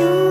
You.